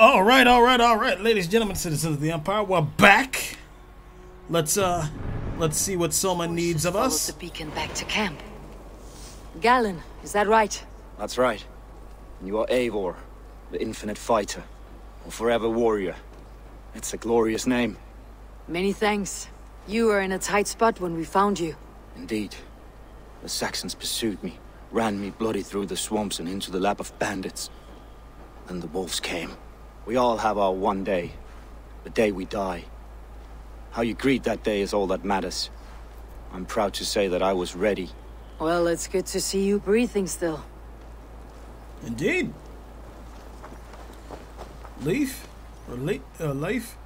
All right, all right, all right, ladies and gentlemen, citizens of the Empire, we're back. Let's uh, let's see what Soma needs of Followed us. the beacon back to camp. Galinn, is that right? That's right. And you are Eivor, the infinite fighter, or forever warrior. It's a glorious name. Many thanks. You were in a tight spot when we found you. Indeed. The Saxons pursued me, ran me bloody through the swamps and into the lap of bandits. Then the wolves came. We all have our one day. The day we die. How you greet that day is all that matters. I'm proud to say that I was ready. Well, it's good to see you breathing still. Indeed. Leaf or Le- uh, Leif?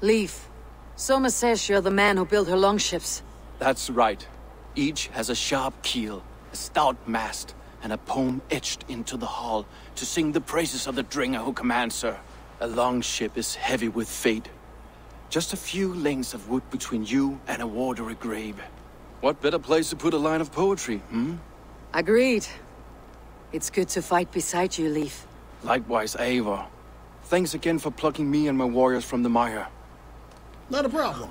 Leaf. Soma says you're the man who built her longships. That's right. Each has a sharp keel, a stout mast, and a poem etched into the hull to sing the praises of the drengr who commands her. A long ship is heavy with fate. Just a few lengths of wood between you and a watery grave. What better place to put a line of poetry, hmm? Agreed. It's good to fight beside you, Leaf. Likewise, Eivor. Thanks again for plucking me and my warriors from the mire. Not a problem.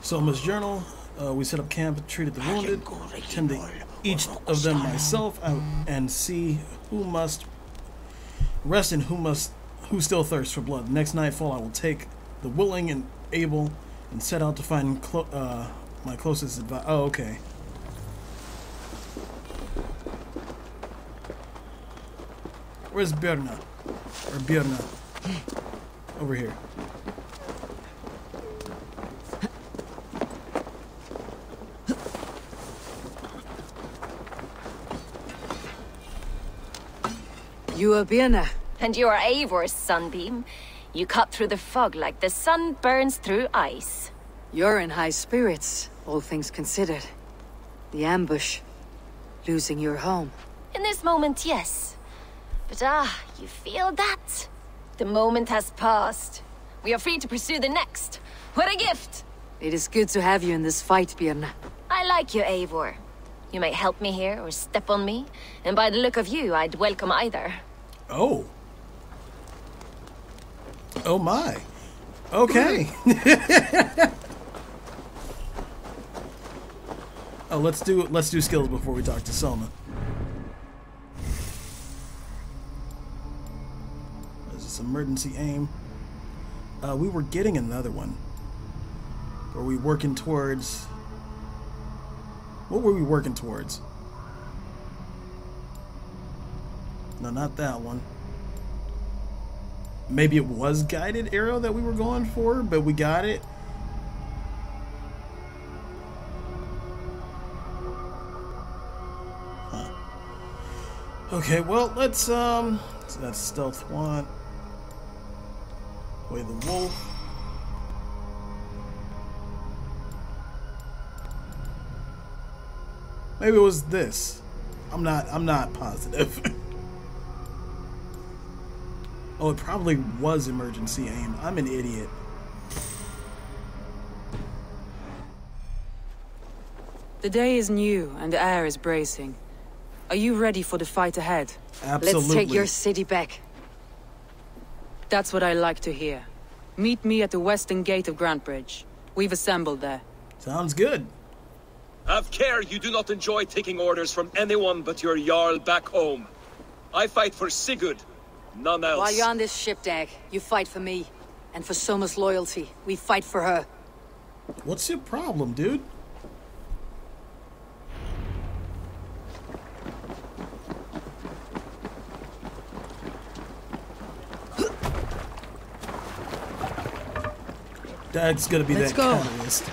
Soma's journal. Uh, we set up camp, treated the wounded, tended each of them myself out, and see who must rest and who must who still thirsts for blood. Next nightfall, I will take the willing and able and set out to find clo- uh, my closest advice. Oh, okay. Where's Birna? Or Birna? Over here. You are Birna. And you are Eivor's sunbeam. You cut through the fog like the sun burns through ice. You're in high spirits, all things considered. The ambush. Losing your home. In this moment, yes. But ah, you feel that? The moment has passed. We are free to pursue the next. What a gift! It is good to have you in this fight, Birna. I like you, Eivor. You may help me here or step on me, and by the look of you, I'd welcome either. Oh. Oh my. Okay. oh, let's do let's do skills before we talk to Selma. Is this emergency aim. Uh, we were getting another one. Were we working towards? What were we working towards? No, not that one. Maybe it was guided arrow that we were going for, but we got it. Huh. Okay, well, let's, um, so that's stealth one. Way the wolf. Maybe it was this. I'm not, I'm not positive. Oh, it probably was emergency aim. I'm an idiot. The day is new and the air is bracing. Are you ready for the fight ahead? Absolutely. Let's take your city back. That's what I like to hear. Meet me at the western gate of Grantebridge. We've assembled there. Sounds good. Have care you do not enjoy taking orders from anyone but your Jarl back home. I fight for Sigurd, none else. While you're on this ship, Dag, you fight for me. And for Soma's loyalty, we fight for her. What's your problem, dude? That's gonna be Let's that go. catalyst.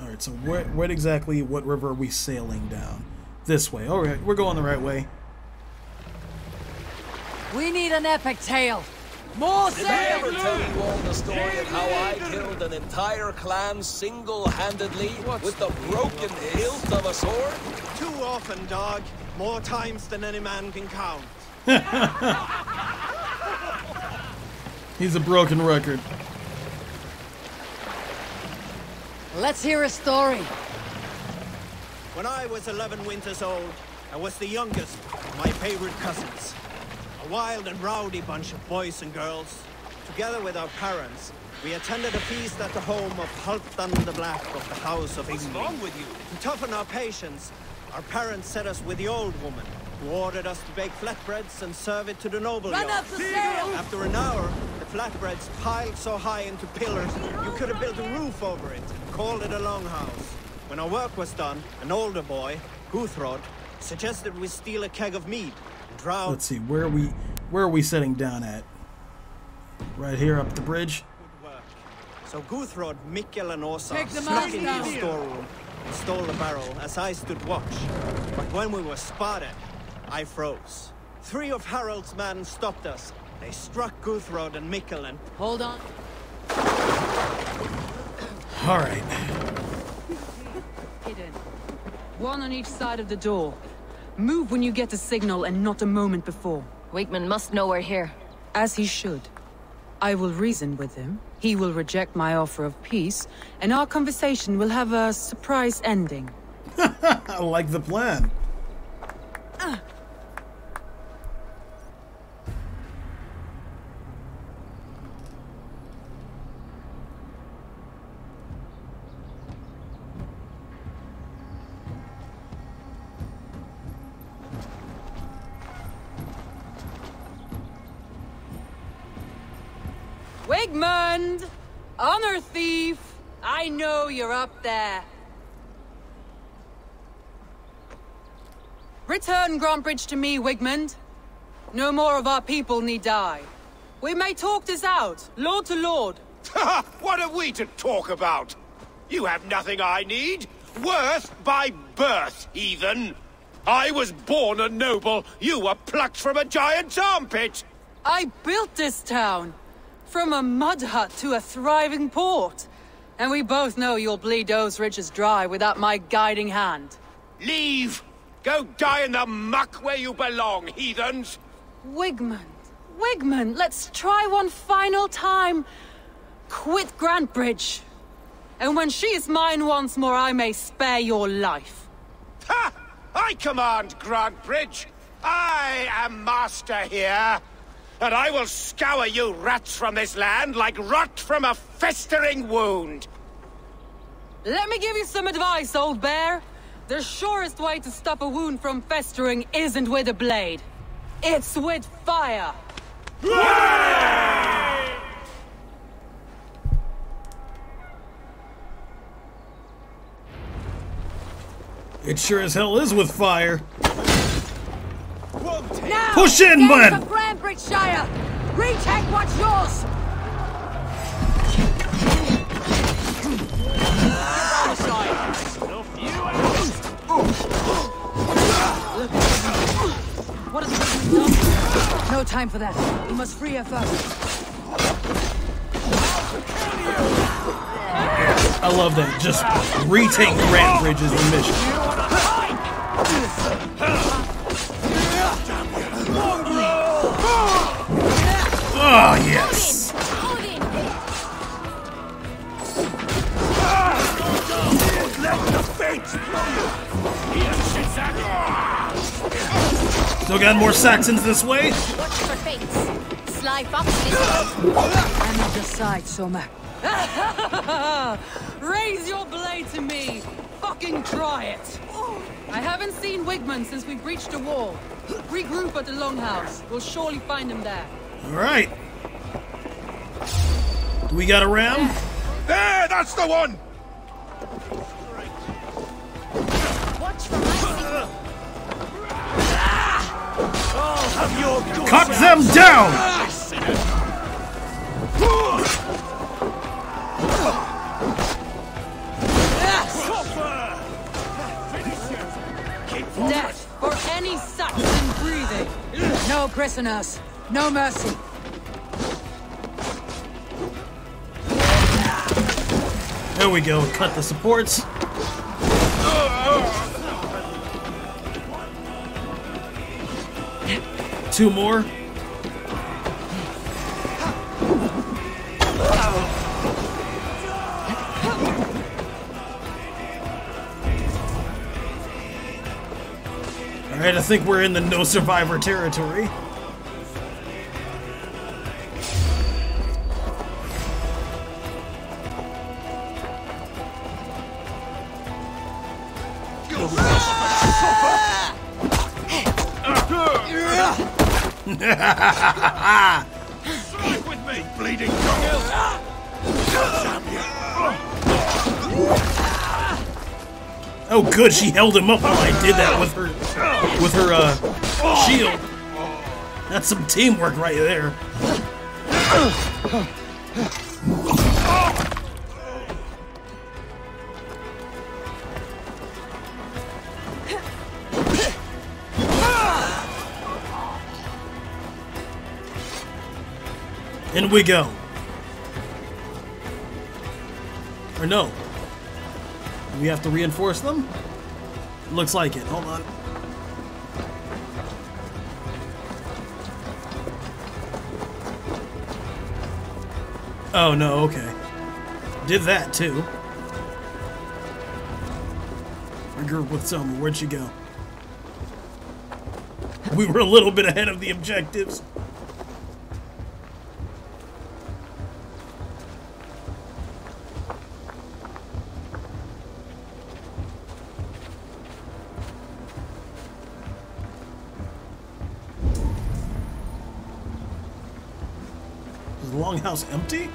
Alright, so where, what exactly, what river are we sailing down? This way. Alright, we're going the right way. We need an epic tale. More Did I ever tell you all the story of how I killed an entire clan single-handedly with the broken hilt of a sword? Too often, Dag. More times than any man can count. He's a broken record. Let's hear a story. When I was 11 winters old, I was the youngest of my favorite cousins. A wild and rowdy bunch of boys and girls. Together with our parents, we attended a feast at the home of Halfdan the Black of the House of Yngling. What's wrong with you? To toughen our patience, our parents set us with the old woman, who ordered us to bake flatbreads and serve it to the noble Run yard. up the stairs! After an hour, the flatbreads piled so high into pillars, you could have built a roof over it and called it a longhouse. When our work was done, an older boy, Guthrod, suggested we steal a keg of mead and drown Let's see, where are we where are we setting down at? Right here up the bridge. So Guthrod, Mikkel, and Åsa Take snuck into the storeroom and stole the barrel as I stood watch. But when we were spotted, I froze. Three of Harald's men stopped us. They struck Guthrod and Mikkel and Hold on. Alright. Hidden. One on each side of the door. Move when you get the signal and not a moment before. Wigmund must know we're here. As he should. I will reason with him. He will reject my offer of peace, and our conversation will have a surprise ending. I like the plan. There. Return Grantebridge to me, Wigmund. No more of our people need die. We may talk this out, lord to lord. what are we to talk about? You have nothing I need. Worth by birth, heathen. I was born a noble. You were plucked from a giant's armpit. I built this town. From a mud hut to a thriving port. And we both know you'll bleed those riches dry without my guiding hand. Leave. Go die in the muck where you belong, heathens. Wigmund, Wigmund, let's try one final time. Quit Grantebridge. And when she is mine once more, I may spare your life. Ha! I command Grantebridge. I am master here. And I will scour you rats from this land like rot from a festering wound. Let me give you some advice, old bear. The surest way to stop a wound from festering isn't with a blade. It's with fire. It sure as hell is with fire. Now! Push in, bud! to Grantebridgeshire! Retake what's yours! What has No time for that. We must free her first. I love that. Just retake Grantebridge is the mission. Oh, yes. Still got more Saxons this way? Watch for fates. Sly fox this. I'm on the side, Soma. Raise your blade to me. Fucking try it. I haven't seen Wigmund since we breached the wall. Regroup at the Longhouse. We'll surely find him there. All right. Do we got a ram? There, that's the one. Watch for my signal. Cut them down! Death for any Saxon breathing. No prisoners. No mercy. There we go. Cut the supports. Two more. Alright, I think we're in the no survivor territory. Good, she held him up while I did that with her, with her uh, shield. That's some teamwork right there. In we go. Or no. We have to reinforce them? Looks like it. Hold on. Oh, no, okay. Did that, too. Our group with Selma, where'd she go? We were a little bit ahead of the objectives. Is empty?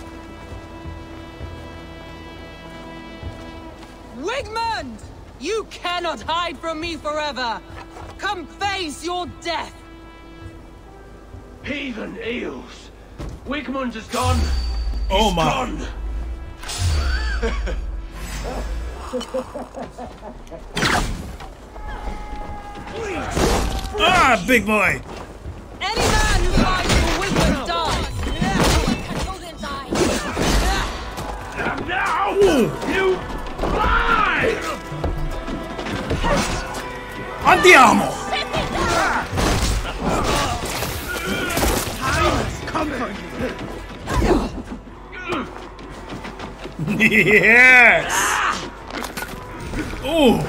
Wigmund! You cannot hide from me forever! Come face your death! Heathen eels! Wigmund is gone! Oh He's my. gone! Ah, big boy! Any man who fights for Wigmund dies! Now, you die! Andiamo! yes! Oh!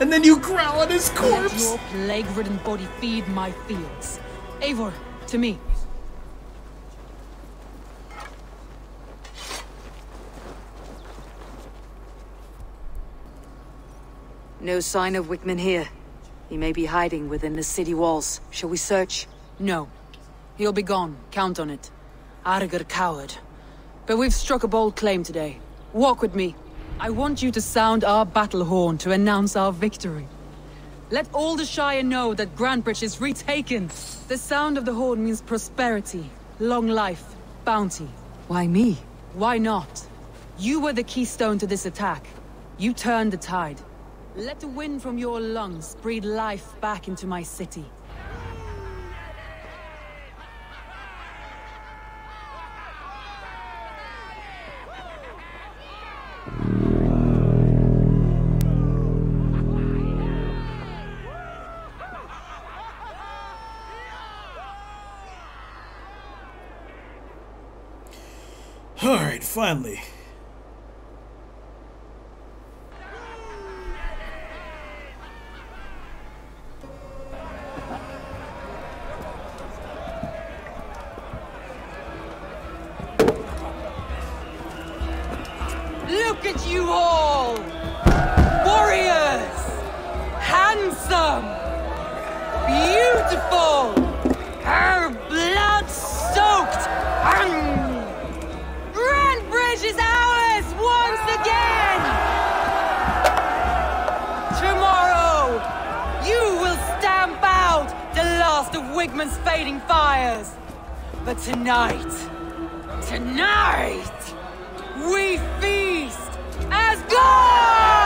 And then you growl at his corpse! Let corpse! your plague-ridden body feed my fields. Eivor, to me. No sign of Wigmund here. He may be hiding within the city walls. Shall we search? No. He'll be gone. Count on it. Argr coward. But we've struck a bold claim today. Walk with me. I want you to sound our battle horn to announce our victory. Let all the Shire know that Grantebridge is retaken. The sound of the horn means prosperity, long life, bounty. Why me? Why not? You were the keystone to this attack. You turned the tide. Let the wind from your lungs breathe life back into my city. Alright, finally. Look at you all! Warriors! Handsome! Beautiful! Her blood soaked! Grantebridge is ours once again! Tomorrow, you will stamp out the last of Wigmund's fading fires. But tonight, tonight, we feast as gods!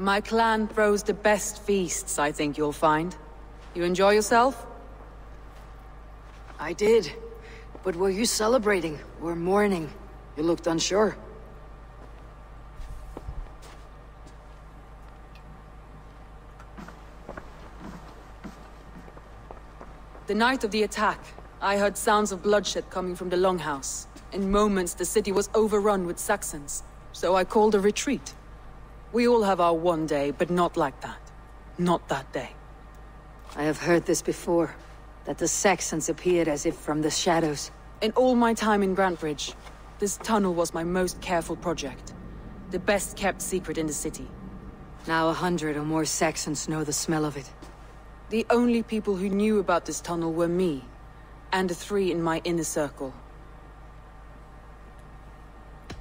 My clan throws the best feasts, I think you'll find. You enjoy yourself? I did. But were you celebrating or mourning? You looked unsure. The night of the attack, I heard sounds of bloodshed coming from the Longhouse. In moments, the city was overrun with Saxons, so I called a retreat. We all have our one day, but not like that. Not that day. I have heard this before, that the Saxons appeared as if from the shadows. In all my time in Grantebridge, this tunnel was my most careful project. The best kept secret in the city. Now a hundred or more Saxons know the smell of it. The only people who knew about this tunnel were me, and the three in my inner circle.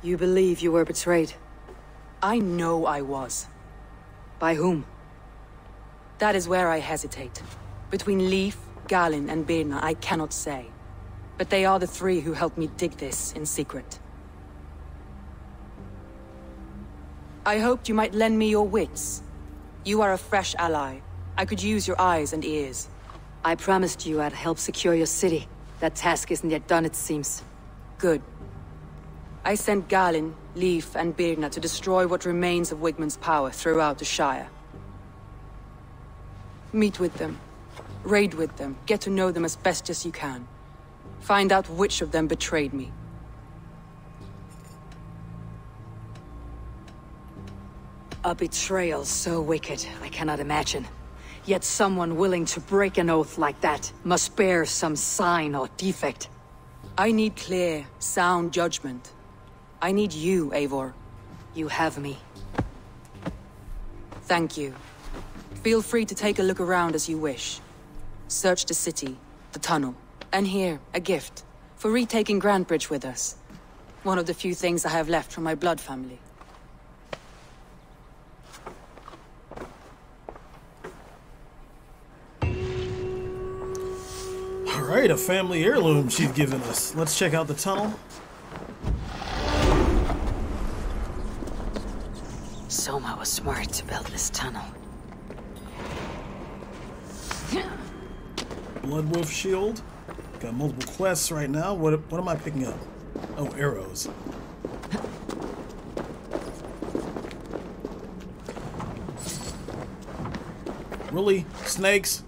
You believe you were betrayed? I know I was. By whom? That is where I hesitate. Between Leif, Galin, and Birna, I cannot say. But they are the three who helped me dig this in secret. I hoped you might lend me your wits. You are a fresh ally. I could use your eyes and ears. I promised you I'd help secure your city. That task isn't yet done, it seems. Good. I sent Galinn, Leif, and Birna to destroy what remains of Wigmund's power throughout the Shire. Meet with them. Raid with them. Get to know them as best as you can. Find out which of them betrayed me. A betrayal so wicked, I cannot imagine. Yet someone willing to break an oath like that must bear some sign or defect. I need clear, sound judgment. I need you, Eivor. You have me. Thank you. Feel free to take a look around as you wish. Search the city, the tunnel, and here, a gift. For retaking Grantebridge with us. One of the few things I have left from my blood family. Alright, a family heirloom she's given us. Let's check out the tunnel. Soma was smart to build this tunnel. Blood Wolf Shield. Got multiple quests right now. What, what am I picking up? Oh, arrows. Really? Snakes?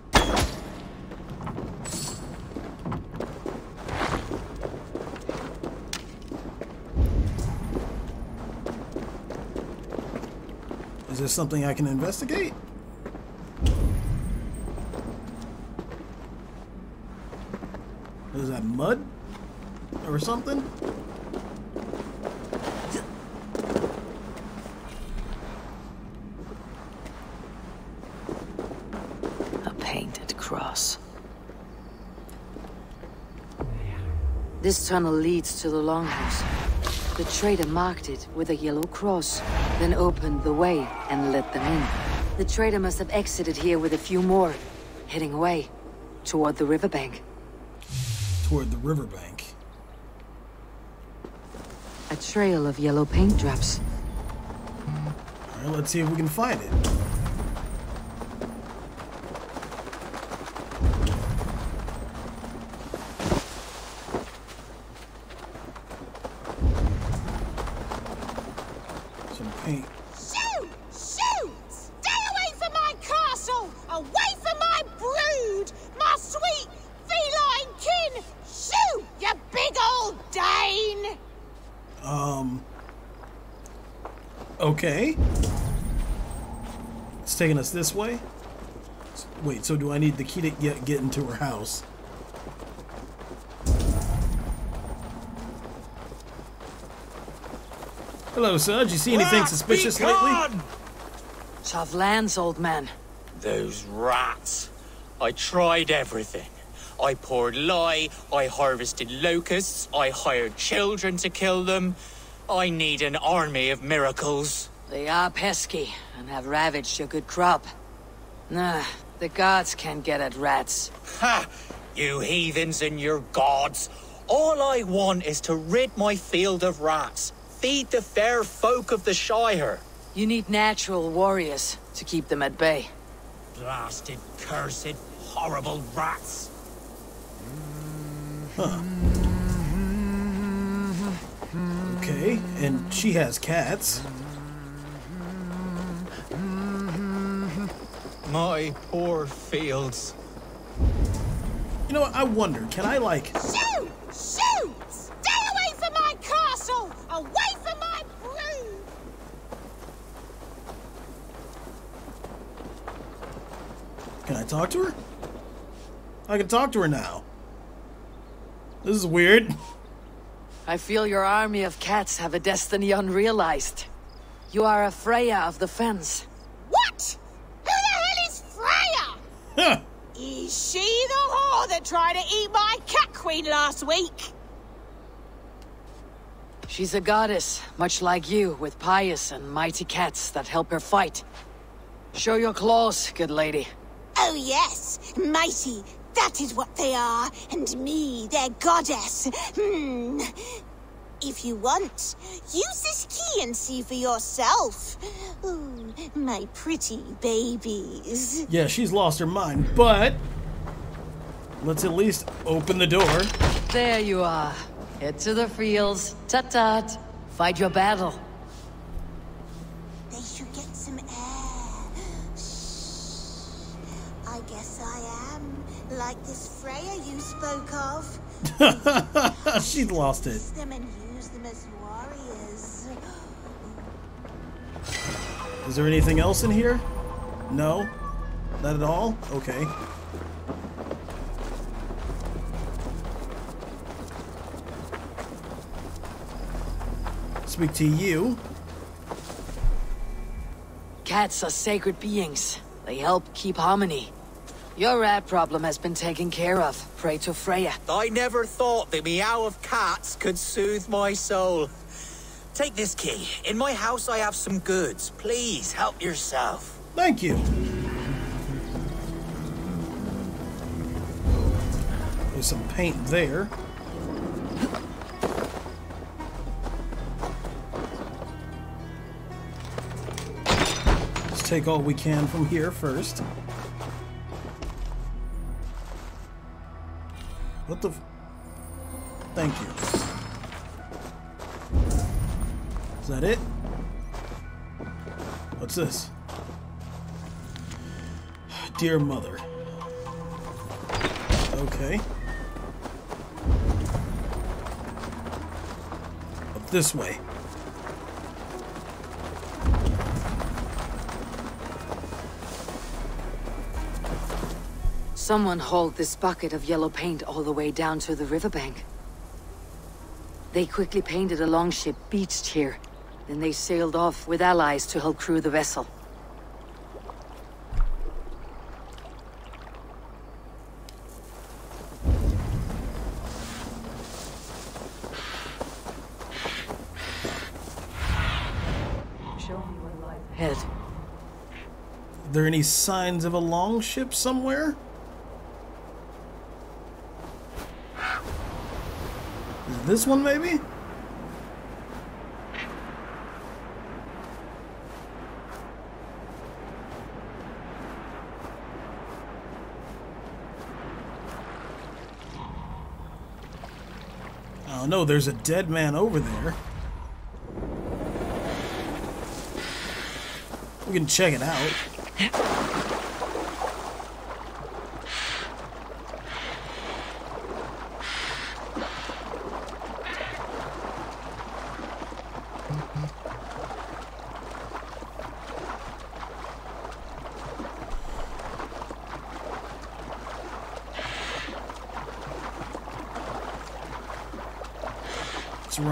This something I can investigate? Is that mud? Or something? A painted cross. This tunnel leads to the Longhouse. The trader marked it with a yellow cross, then opened the way and let them in. The trader must have exited here with a few more, heading away, toward the riverbank. Toward the riverbank. A trail of yellow paint drops. Alright, let's see if we can find it. Some paint. Shoot! Shoot! Stay away from my castle! Away from my brood! My sweet feline kin! Shoot, you big old Dane! Um. Okay. It's taking us this way. Wait, so do I need the key to get get into her house? Hello, sir. Did you see anything suspicious lately? Lands, old man. Those rats. I tried everything. I poured lye, I harvested locusts, I hired children to kill them. I need an army of miracles. They are pesky and have ravaged your good crop. Nah, the gods can't get at rats. Ha! You heathens and your gods. All I want is to rid my field of rats. feed the fair folk of the Shire. You need natural warriors to keep them at bay. Blasted, cursed, horrible rats. Okay, and she has cats. My poor fields. You know what? I wonder, can I like Shoot! Shoot! Stay away from my castle! Away from my brood! Can I talk to her? I can talk to her now. This is weird. I feel your army of cats have a destiny unrealized. You are a Freya of the fence. What? Who the hell is Freya? Is she the whore that tried to eat my cat queen last week? She's a goddess, much like you, with pious and mighty cats that help her fight. Show your claws, good lady. Oh yes, mighty. That is what they are, and me, their goddess. Hmm. If you want, use this key and see for yourself. Ooh, my pretty babies. Yeah, she's lost her mind, but let's at least open the door. There you are. Head to the fields. Tut-tut. Fight your battle. They should get some air. Shh. I guess I am like this Freya you spoke of. she lost it. Is there anything else in here? No? Not at all? Okay. Speak to you. Cats are sacred beings. They help keep harmony. Your rat problem has been taken care of. Pray to Freya. I never thought the meow of cats could soothe my soul. Take this key. In my house I have some goods. Please help yourself. Thank you. There's some paint there. Let's take all we can from here first. What the? Thank you. That it? What's this? Dear mother. Okay. Up this way. Someone hauled this bucket of yellow paint all the way down to the riverbank. They quickly painted a longship beached here. Then they sailed off with allies to help crew the vessel. Head. Are there any signs of a longship somewhere? Is this one maybe? Oh no, there's a dead man over there. We can check it out.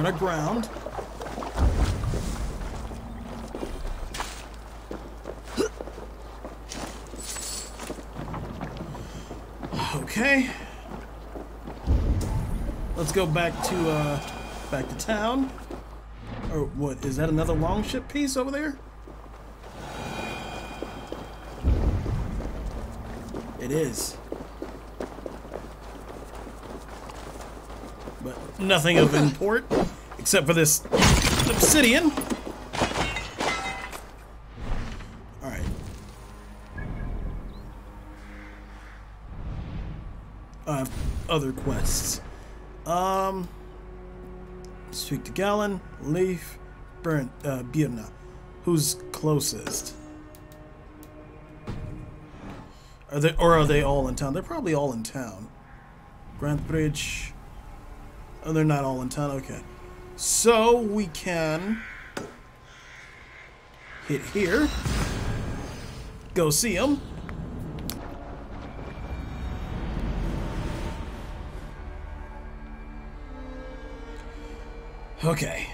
Let's aground. Okay. Let's go back to uh back to town. Or what is that another longship piece over there? It is. But nothing of import except for this obsidian. Alright. I have other quests. Um, speak to Galinn, Leaf, Burn, uh, Birna. Who's closest? Are they, or are they all in town? They're probably all in town. Grantebridge. Oh, they're not all in town. Okay. So we can hit here. Go see them. Okay.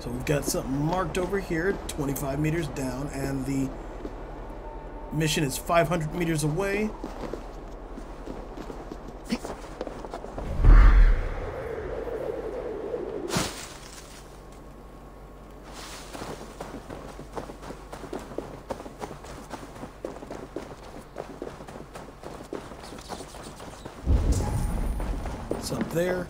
So we've got something marked over here, 25 meters down, and the mission is 500 meters away. It's up there.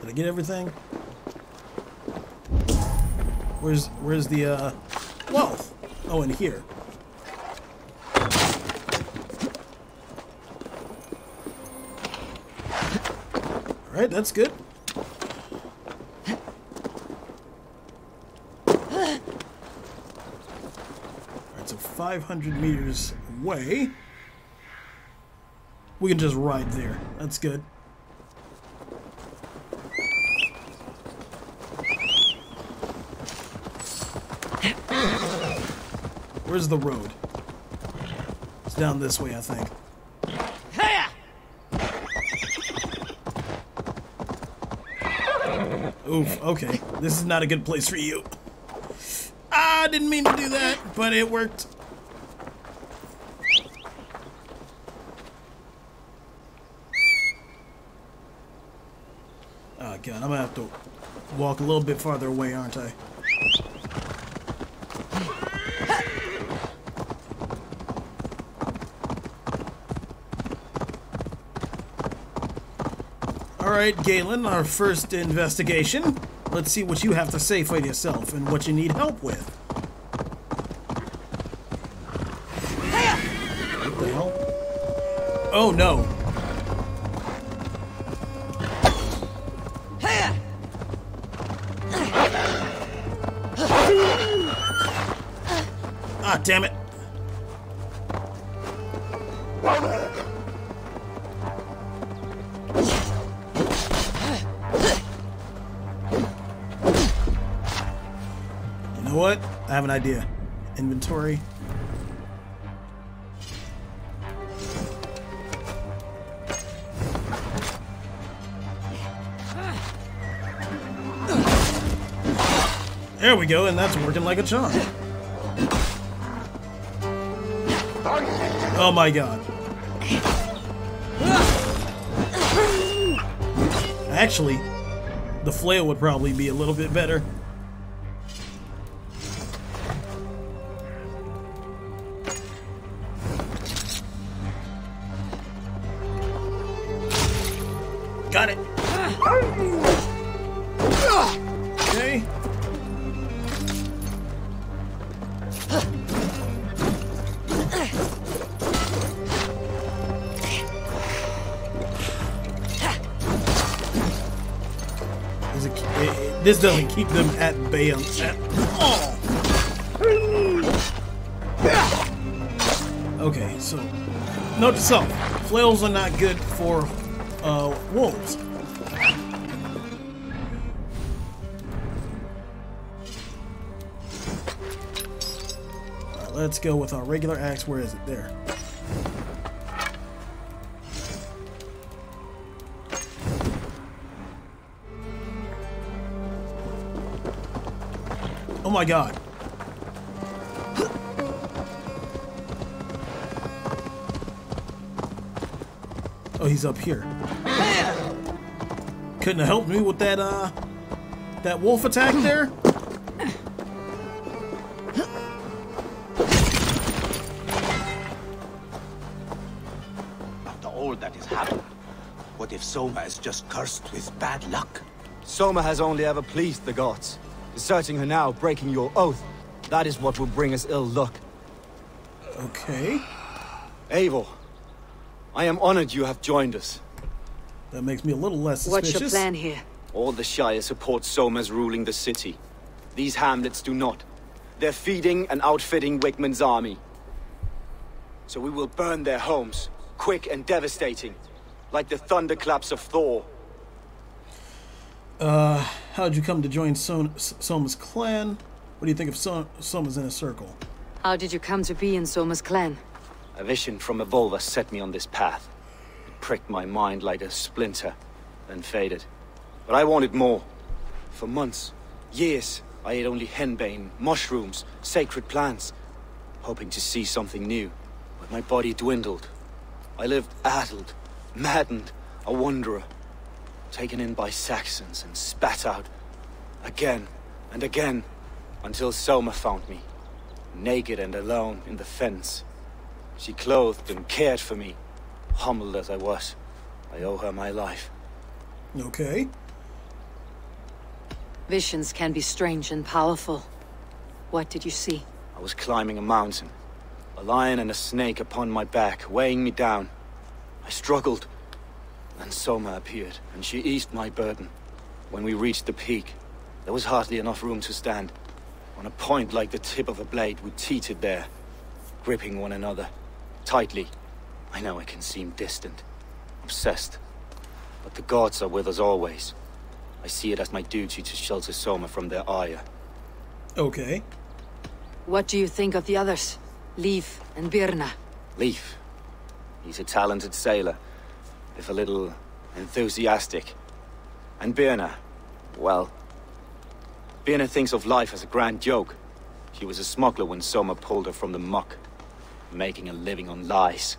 Did I get everything? Where's where's the uh wealth? Oh, in here. All right, that's good. All right, so 500 meters away. We can just ride there. That's good. Where's the road? It's down this way, I think. Oof, okay. This is not a good place for you. Ah, I didn't mean to do that, but it worked. Oh god, I'm gonna have to walk a little bit farther away, aren't I? Alright, Galinn, our first investigation. Let's see what you have to say for yourself and what you need help with. What the hell? Oh no. Ah, damn it. Have an idea. Inventory. There we go, and that's working like a charm. Oh my god. Actually, the flail would probably be a little bit better. Keep them at bay on at all. Okay, so note to self: flails are not good for uh, wolves. Let's go with our regular axe. Where is it? There. Oh my god. Oh, he's up here. Couldn't have helped me with that, uh, that wolf attack there. After all that has happened, what if Soma is just cursed with bad luck? Soma has only ever pleased the gods. Deserting her now, breaking your oath, that is what will bring us ill luck. Okay. Eivor, I am honored you have joined us. That makes me a little less suspicious. What's suspicious. your plan here? All the Shire support Soma's ruling the city. These hamlets do not. They're feeding and outfitting Wigmund's army. So we will burn their homes, quick and devastating, like the thunderclaps of Thor. Uh, how'd you come to join Son- Soma's clan? What do you think of Som- Soma's inner circle? How did you come to be in Soma's clan? A vision from a Volva set me on this path. It pricked my mind like a splinter, then faded. But I wanted more. For months, years, I ate only henbane, mushrooms, sacred plants, hoping to see something new. But my body dwindled. I lived addled, maddened, a wanderer, taken in by Saxons and spat out again and again until Soma found me, naked and alone in the fence. She clothed and cared for me, humbled as I was. I owe her my life. Okay. Visions can be strange and powerful. What did you see? I was climbing a mountain. A lion and a snake upon my back, weighing me down. I struggled. Then Soma appeared, and she eased my burden. When we reached the peak, there was hardly enough room to stand. On a point like the tip of a blade, we teetered there, gripping one another. Tightly. I know I can seem distant, obsessed. But the gods are with us always. I see it as my duty to shelter Soma from their ire. Okay. What do you think of the others? Leif and Birna? Leif. He's a talented sailor, if a little enthusiastic. And Birna, well... Birna thinks of life as a grand joke. She was a smuggler when Soma pulled her from the muck, making a living on lies.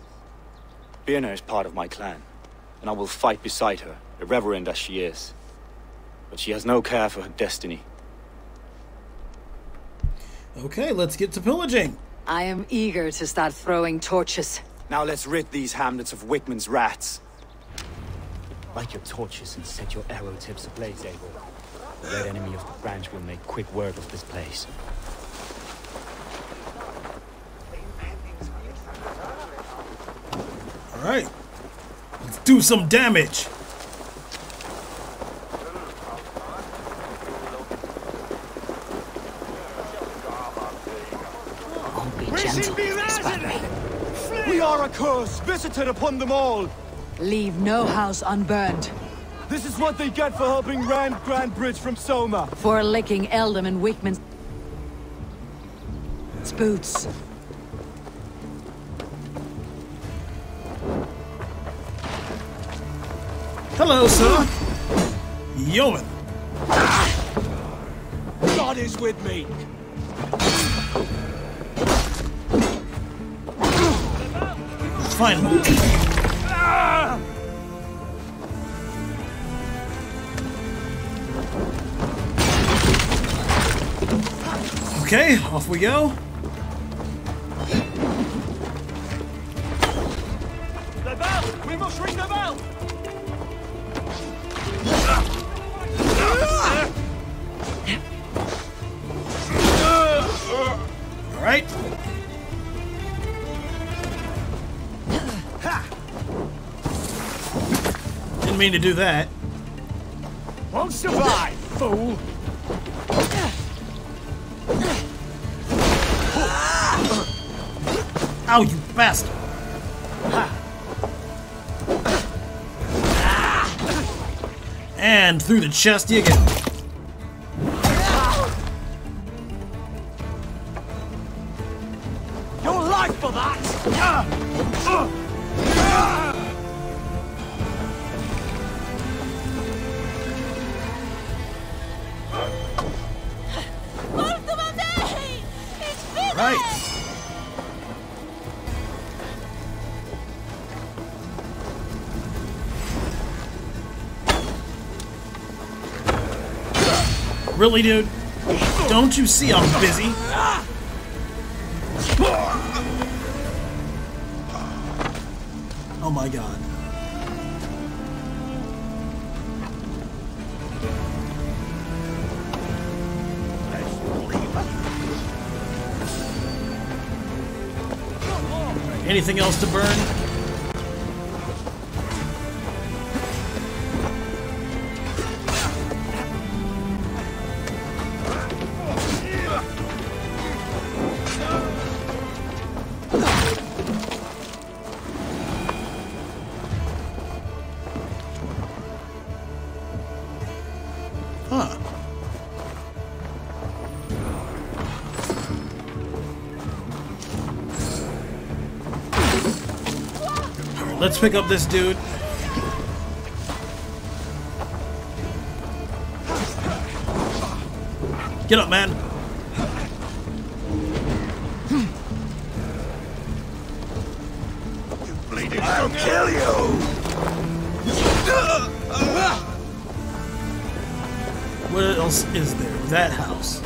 Birna is part of my clan, and I will fight beside her, irreverent as she is. But she has no care for her destiny. Okay, let's get to pillaging. I am eager to start throwing torches. Now let's rid these hamlets of Wigmund's rats. Light your torches and set your arrow tips ablaze, Abel. The red enemy of the branch will make quick work of this place. Alright. Let's do some damage. Be gentle, Spadre. We are a curse visited upon them all! Leave no house unburned. This is what they get for helping Rand Grantebridge from Soma! For licking Eldam and Wigmund's boots. Hello, sir. Yeoman. God is with me! Finally. Okay, off we go. The bell! We must ring the bell! Didn't mean to do that. Won't survive, fool! Ow, you bastard! And through the chest you go. Really, dude? Don't you see I'm busy? Oh my god. Anything else to burn? Let's pick up this dude. Get up, man. Bleeding I'll kill you! What else is there? That house.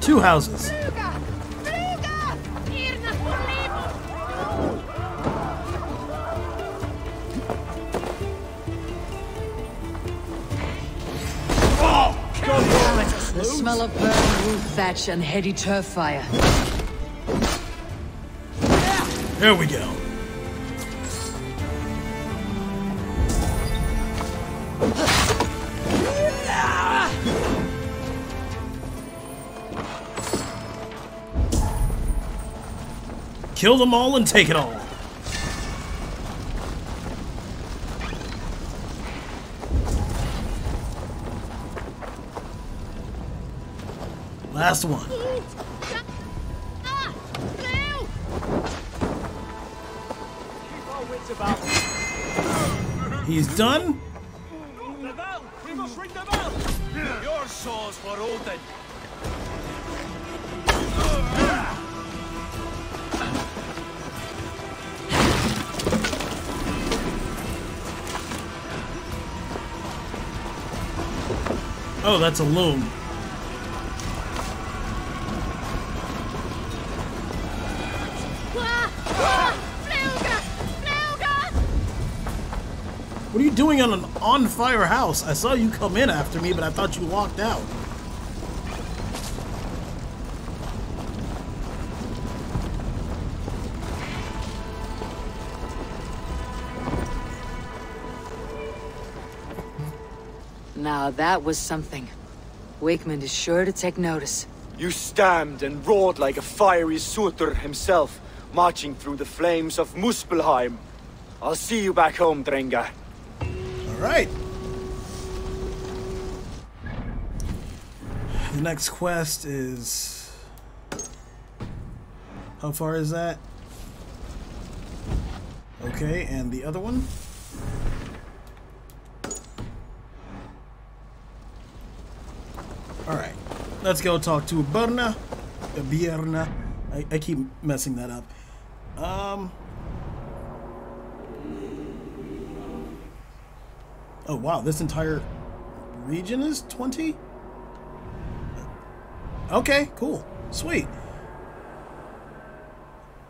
Two houses. Burning thatch and heady turf fire. There we go. Kill them all and take it all. One. He's done. The bell! We must ring the bell! Your Odin. Oh, that's a loom. What are you doing on an on-fire house? I saw you come in after me, but I thought you walked out. Now that was something. Wigmund is sure to take notice. You stamped and roared like a fiery Surtur himself, marching through the flames of Muspelheim. I'll see you back home, drengr. All right. The next quest is. How far is that? Okay, and the other one? Alright. Let's go talk to Berna. Bierna. I, I keep messing that up. Um. Oh wow, this entire region is 20? Okay, cool. Sweet.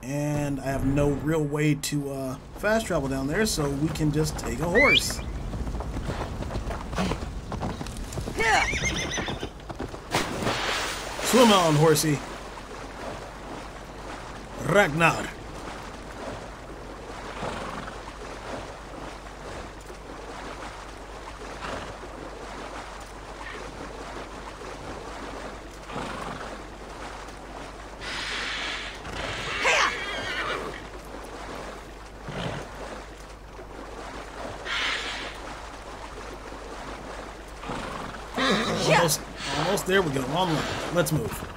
And I have no real way to uh, fast travel down there, so we can just take a horse. Swim on, horsey. Ragnar. There we go. On line. Let's move.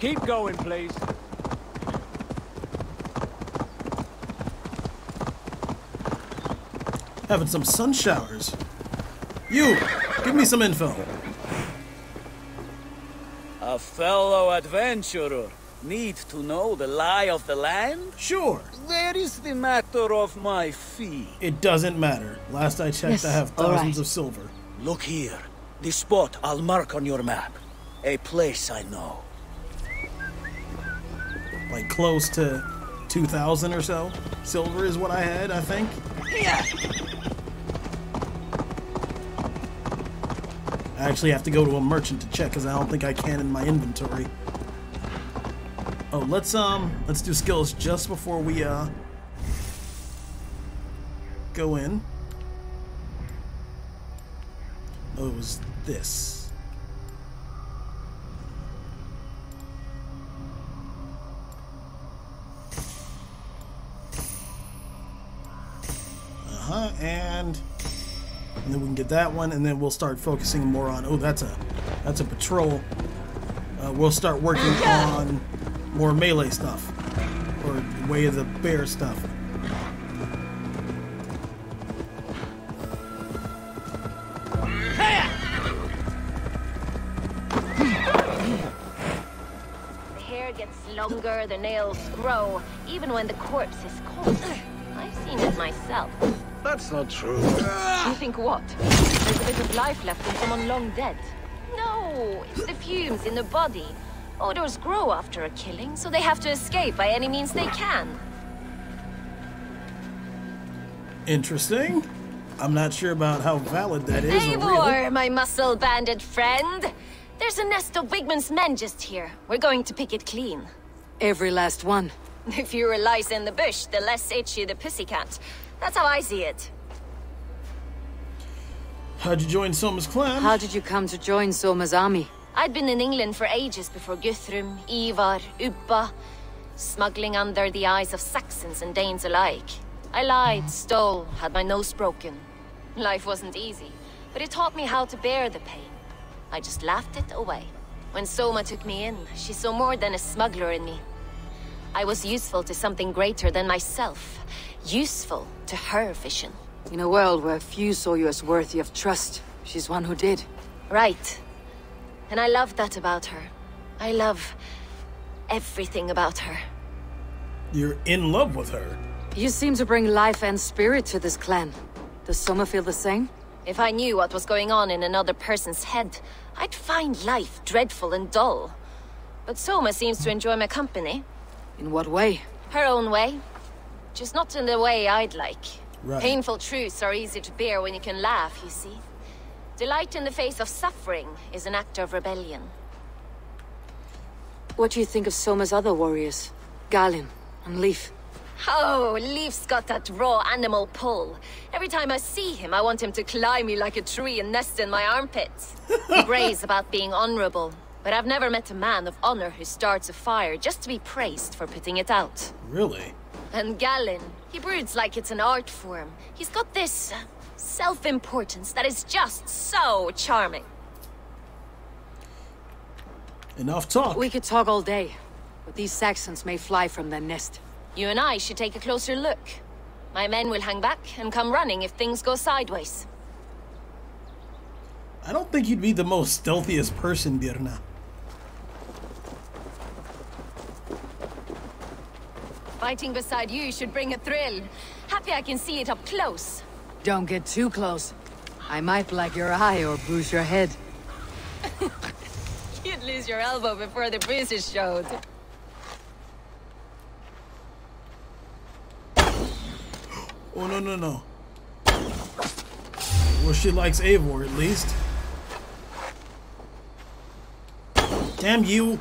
Keep going, please. Having some sun showers. You, give me some info. A fellow adventurer need to know the lie of the land? Sure. Where is the matter of my fee? It doesn't matter. Last I checked, Yes, I have thousands right. of silver. Look here. The spot I'll mark on your map. A place I know. Like close to 2,000 or so. Silver is what I had, I think. Yeah. I actually have to go to a merchant to check because I don't think I can in my inventory. Oh, let's um, let's do skills just before we uh go in. Was this. Uh-huh, and, and then we can get that one, and then we'll start focusing more on. Oh, that's a that's a patrol. Uh, we'll start working on more melee stuff, or way of the bear stuff. Longer, the nails grow, even when the corpse is cold. I've seen it myself. That's not true. You think what? There's a bit of life left in someone long dead. No, it's the fumes in the body. Odors grow after a killing, so they have to escape by any means they can. Interesting. I'm not sure about how valid that is or real. Eivor, my muscle-banded friend! There's a nest of Wigmund's men just here. We're going to pick it clean. Every last one. The fewer lies in the bush, the less itchy the pussycat. That's how I see it. How'd you join Soma's clan? How did you come to join Soma's army? I'd been in England for ages before Guthrum, Ivar, Ubba, smuggling under the eyes of Saxons and Danes alike. I lied, stole, had my nose broken. Life wasn't easy, but it taught me how to bear the pain. I just laughed it away. When Soma took me in, she saw more than a smuggler in me. I was useful to something greater than myself. Useful to her vision. In a world where few saw you as worthy of trust, she's one who did. Right. And I love that about her. I love everything about her. You're in love with her. You seem to bring life and spirit to this clan. Does Soma feel the same? If I knew what was going on in another person's head, I'd find life dreadful and dull. But Soma seems to enjoy my company. In what way? Her own way. Just not in the way I'd like. Right. Painful truths are easy to bear when you can laugh, you see. Delight in the face of suffering is an act of rebellion. What do you think of Soma's other warriors? Galinn and Leif? Oh, Leif's got that raw animal pull. Every time I see him, I want him to climb me like a tree and nest in my armpits. he brays about being honorable, but I've never met a man of honor who starts a fire just to be praised for putting it out. Really? And Galinn, he broods like it's an art form. He's got this uh, self-importance that is just so charming. Enough talk. We could talk all day, but these Saxons may fly from their nest. You and I should take a closer look. My men will hang back and come running if things go sideways. I don't think you'd be the most stealthiest person, Birna. Fighting beside you should bring a thrill. Happy I can see it up close. Don't get too close. I might black your eye or bruise your head. You'd lose your elbow before the bruises showed. Oh, no, no, no. Well, she likes Eivor, at least. Damn you!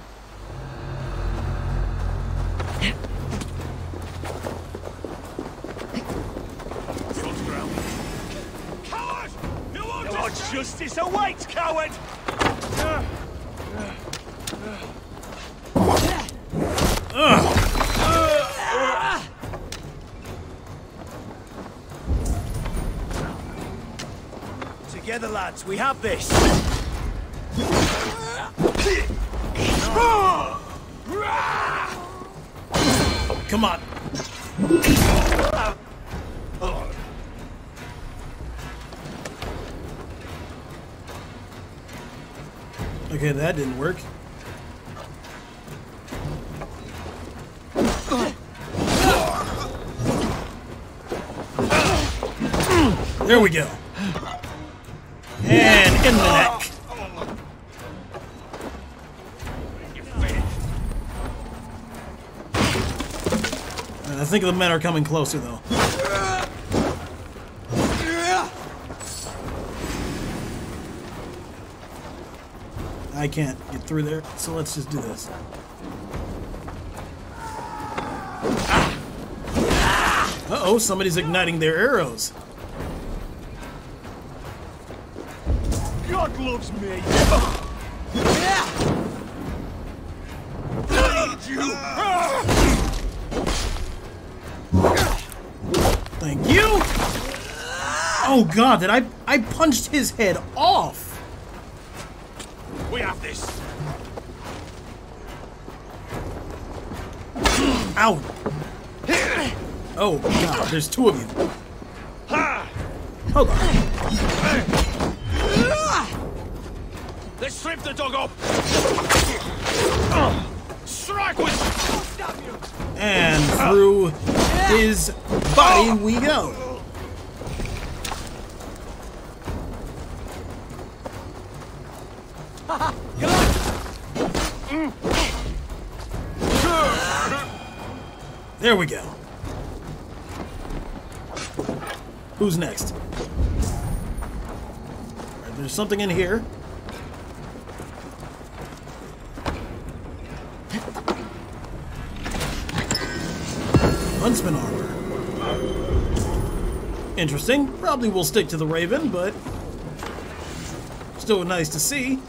Coward! You want Your justice awaits, coward! Together, lads, we have this. Come on. Okay, that didn't work. There we go. And in the neck. I think the men are coming closer, though. I can't get through there, so let's just do this. Uh-oh, somebody's igniting their arrows. God loves me. Thank you. Oh god, did I I punched his head off. We have this. Ow. Oh god, there's two of you. Hold on. Strip the dog off! Strike with. And through his body we go. There we go. Who's next? There's something in here. Huntsman armor. Interesting. Probably will stick to the Raven, but still nice to see.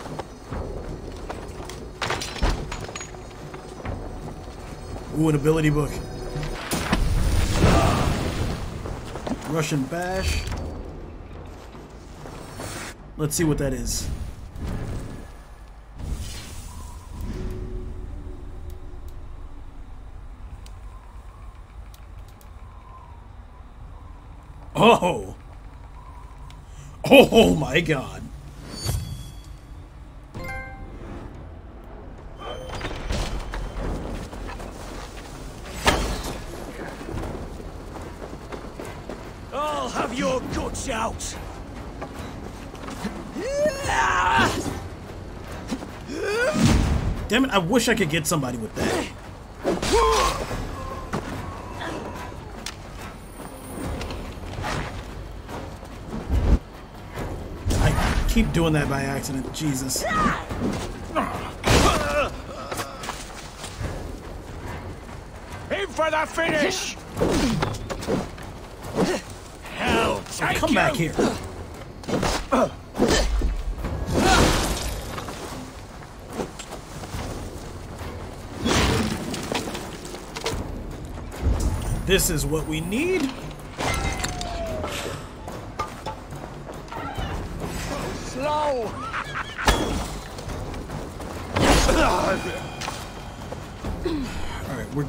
Ooh, an ability book. Russian Bash. Let's see what that is. Oh! Oh my god. I'll have your guts out. Damn it, I wish I could get somebody with that. Keep doing that by accident. Jesus. In for the finish. Hell, take come back here. This is what we need.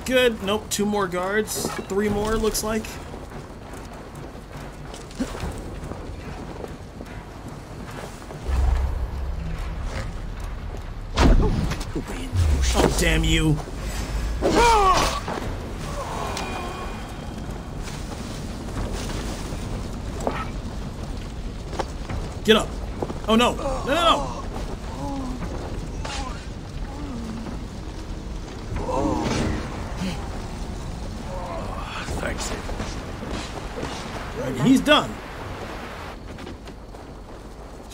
Good. Nope, two more guards. Three more, looks like. Oh, damn you. Get up. Oh, no. No, no, no. Thanks. Right, he's done.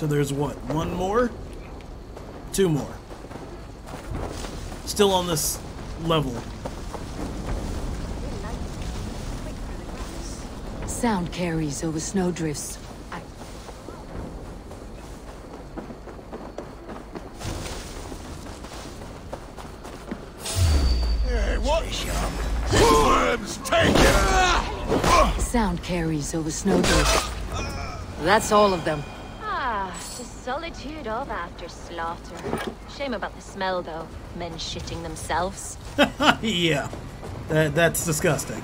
So there's what? One more? Two more. Still on this level. Sound carries over snowdrifts. I Hey, what? Worms, take it. Sound carries over snowdrifts. That's all of them. The solitude of after slaughter. Shame about the smell, though. Men shitting themselves. yeah. That, that's disgusting.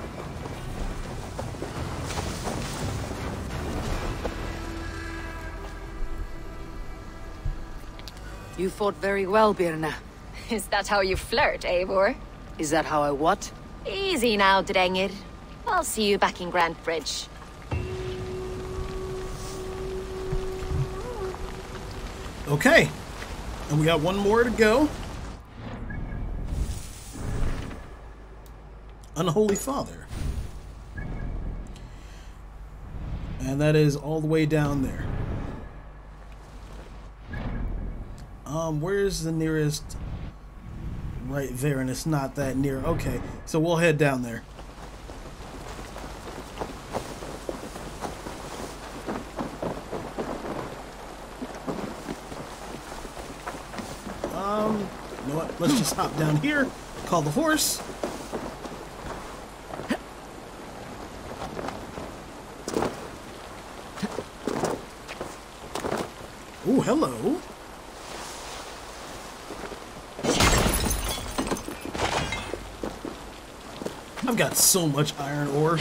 You fought very well, Birna. Is that how you flirt, Eivor? Is that how I what? Easy now, drengr. I'll see you back in Grantebridge. Okay. And we got one more to go. Unholy Father. And that is all the way down there. Um, where's the nearest? Right there, and it's not that near. Okay, so we'll head down there. Um, you know what? Let's just hop down here, call the horse. Oh, hello. I've got so much iron ore.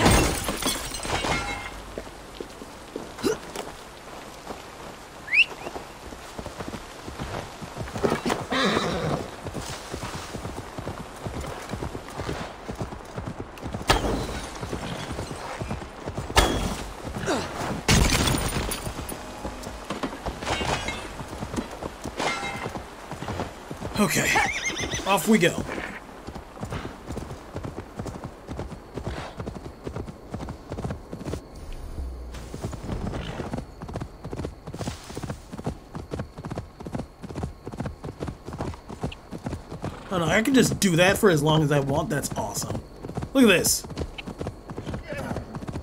Okay, off we go. Oh no, I can just do that for as long as I want. That's awesome. Look at this.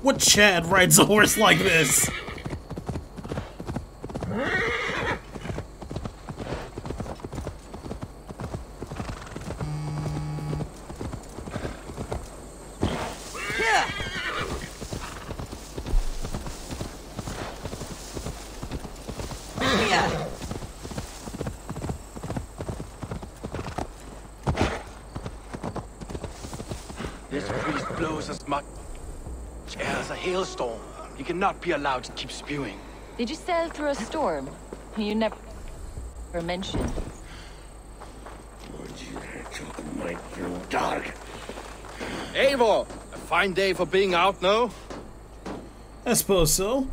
What Chad rides a horse like this? This priest blows as much air as a hailstorm. He cannot be allowed to keep spewing. Did you sail through a storm? You never mentioned. Would you have my blue dog. Eivor, a fine day for being out, no? I suppose so.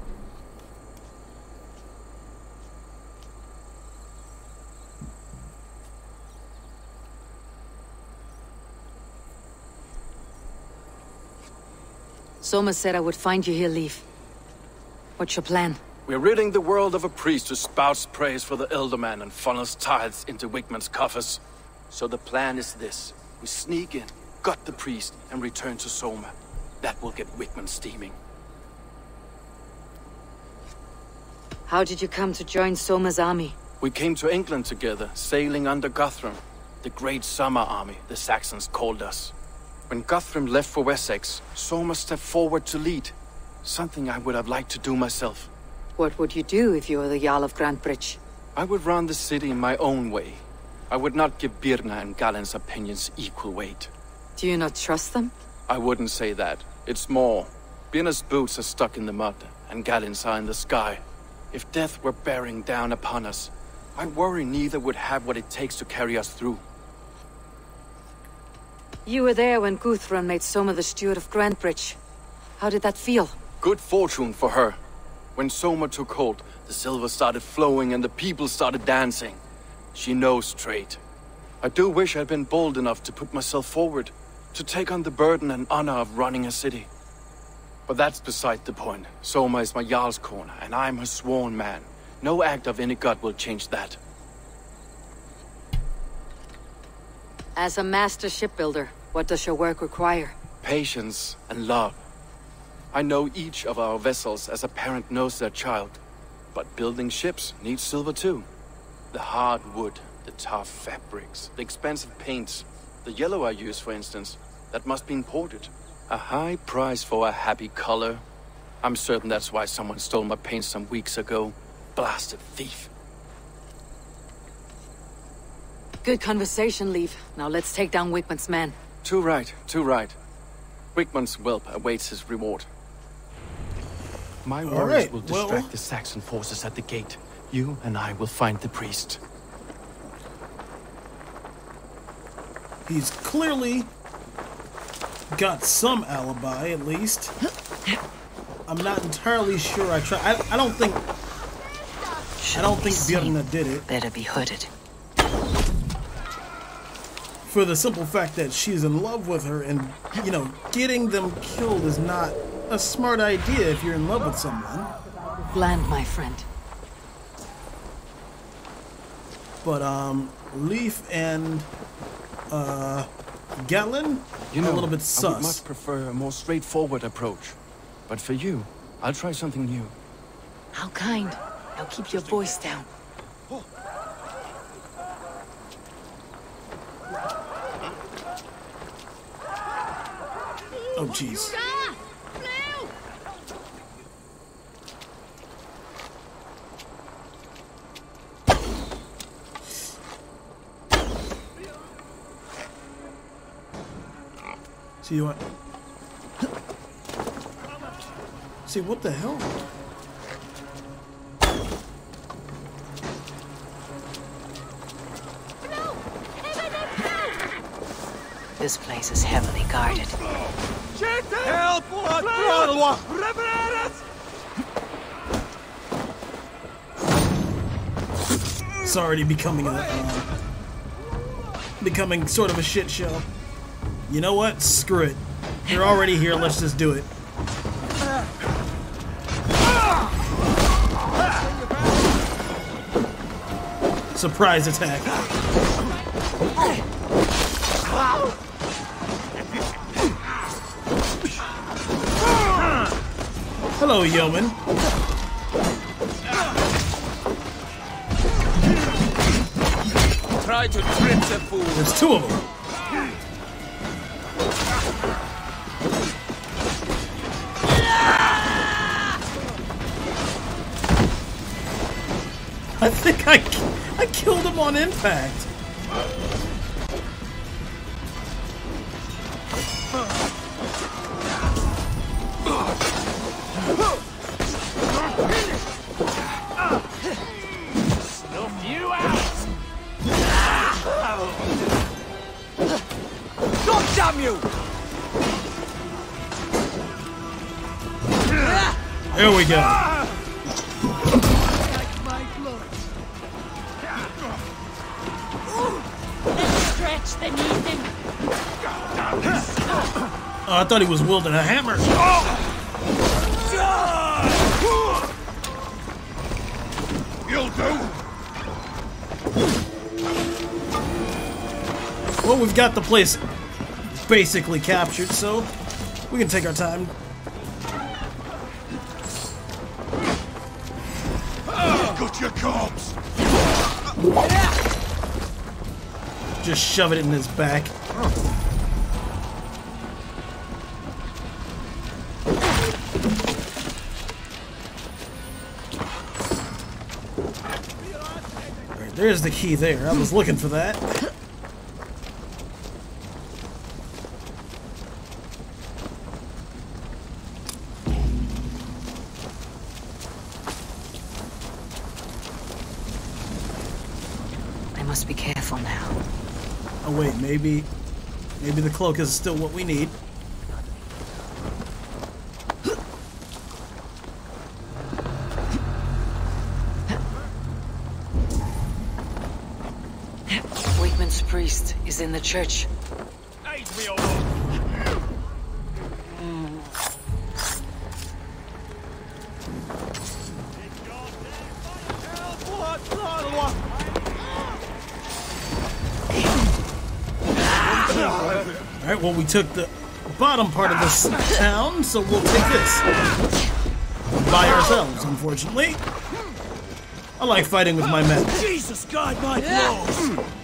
Soma said I would find you here, Leif. What's your plan? We're ridding the world of a priest who spouts praise for the Elderman and funnels tithes into Wigmund's coffers. So the plan is this. We sneak in, gut the priest, and return to Soma. That will get Wickman steaming. How did you come to join Soma's army? We came to England together, sailing under Guthrum. The great summer army, the Saxons called us. When Guthrum left for Wessex, Soma stepped forward to lead. Something I would have liked to do myself. What would you do if you were the Jarl of Grantebridge? I would run the city in my own way. I would not give Birna and Galinn's opinions equal weight. Do you not trust them? I wouldn't say that. It's more. Birna's boots are stuck in the mud, and Galinn's are in the sky. If death were bearing down upon us, I worry neither would have what it takes to carry us through. You were there when Guthrum made Soma the steward of Grantebridge. How did that feel? Good fortune for her. When Soma took hold, the silver started flowing and the people started dancing. She knows trade. I do wish I'd been bold enough to put myself forward, to take on the burden and honor of running a city. But that's beside the point. Soma is my Jarl's corner, and I'm her sworn man. No act of any god will change that. As a master shipbuilder, what does your work require? Patience and love. I know each of our vessels as a parent knows their child. But building ships needs silver too. The hard wood, the tough fabrics, the expensive paints. The yellow I use, for instance, that must be imported. A high price for a happy color. I'm certain that's why someone stole my paint some weeks ago. Blasted thief. Good conversation, Leif. Now let's take down Wigmund's men. Too right, too right. Wigmund's whelp awaits his reward. My All warriors right, will well- distract the Saxon forces at the gate. You and I will find the priest. He's clearly got some alibi, at least. I'm not entirely sure. I try. I, I don't think. I don't think Birna did it. Better be hooded. For the simple fact that she's in love with her, and you know, getting them killed is not a smart idea if you're in love with someone. Land, my friend. But um, Leif and uh, Gatlin You know, a little bit sus. I would much prefer a more straightforward approach. But for you, I'll try something new. How kind. Now keep your voice down. Oh, jeez. See what? See what the hell? This place is heavily guarded. Help! It's already becoming a uh, becoming sort of a shit show. You know what? Screw it. They're already here. Let's just do it. Surprise attack. Hello, yeoman. Try to trip the fool. There's two of them. Impact. Oh, I thought he was wielding a hammer. You'll do. Well, we've got the place basically captured, so we can take our time. Got your corpse. Just shove it in his back. There's the key there. I was looking for that. I must be careful now. Oh wait, maybe maybe the cloak is still what we need. Wigmund's priest is in the church. Aid me, old Alright, well we took the bottom part of this town, so we'll take this. By ourselves, unfortunately. I like fighting with my men. Jesus, guide my blows!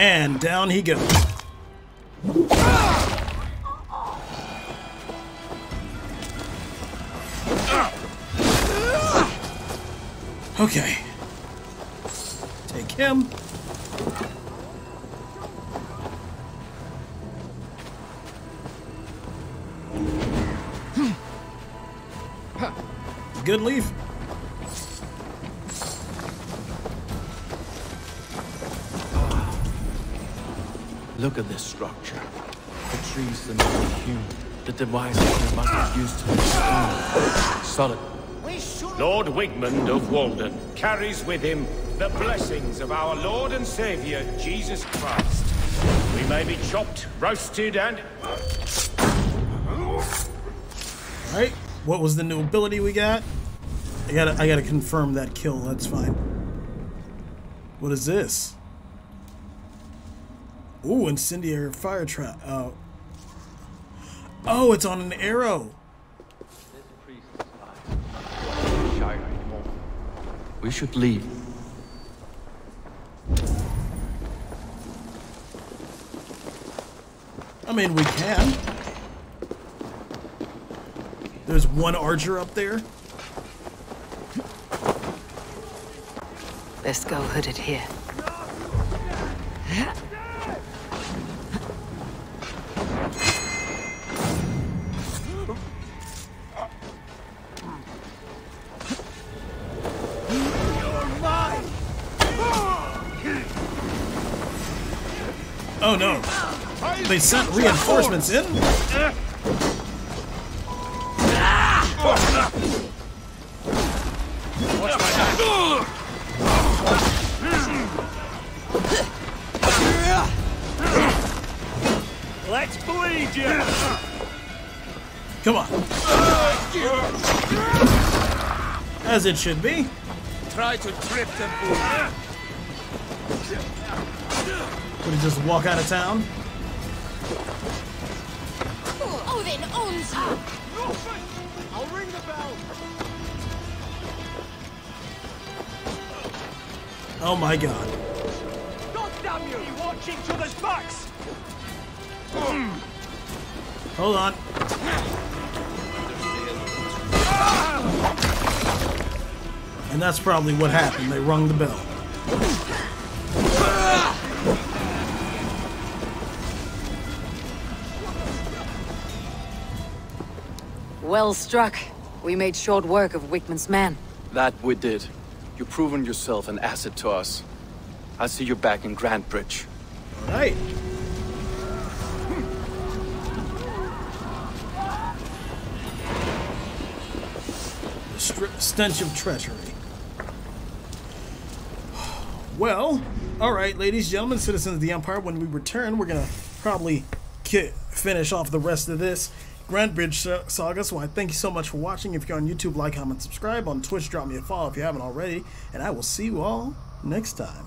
And down he goes. Devices they must have used to make stone. Solid. Lord Wigmund of Walden carries with him the blessings of our Lord and Savior, Jesus Christ. We may be chopped, roasted, and... Alright, what was the new ability we got? I gotta, I gotta confirm that kill, that's fine. What is this? Ooh, incendiary fire trap. Oh. Oh, it's on an arrow. We should leave. I mean, we can. There's one archer up there. Let's go hooded here. They sent reinforcements in? Let's bleed you! Come on. As it should be. Try to trip them. Would he just walk out of town? Odin owns you! I'll ring the bell. Oh my god. God damn you! Watch each other's backs! Hold on. And that's probably what happened. They rung the bell. Well struck. We made short work of Wigmund's men. That we did. You've proven yourself an asset to us. I'll see you back in Grantebridge. Alright. The hmm. stri- stench of treachery. Well, alright, ladies, gentlemen, citizens of the Empire, when we return, we're gonna probably ki- finish off the rest of this Grantebridge sa- saga. So I thank you so much for watching. If you're on YouTube, like, comment, subscribe. On Twitch, drop me a follow if you haven't already. And I will see you all next time.